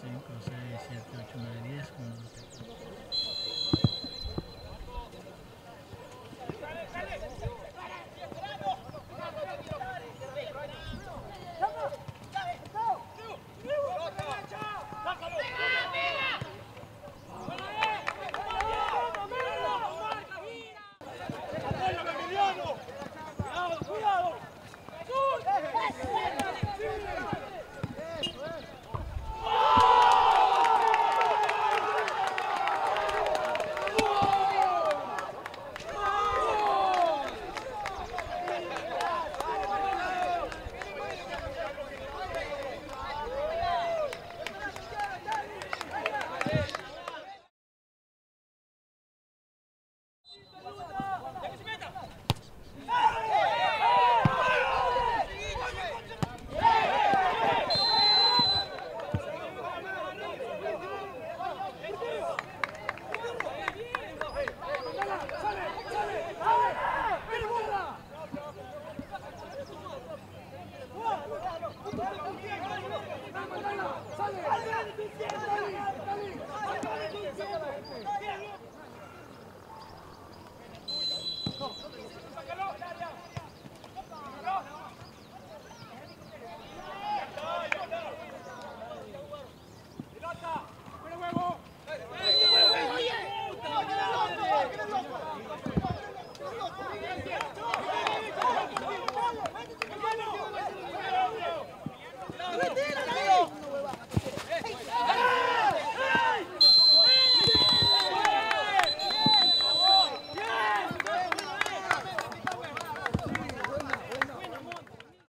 5, 6, 7, 8, 9, 10, 1, 2, 3, 4. Let's go!